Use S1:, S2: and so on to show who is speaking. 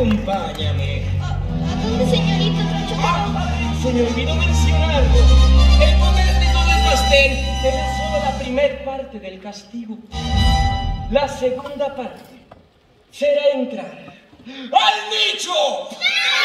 S1: acompáñame. Ah, ¿A dónde, señorita Troncho Pelón. Se me olvidó mencionarlo. El comer de todo el pastel es solo la primer parte del castigo. La segunda parte será entrar al nicho. ¡Ah!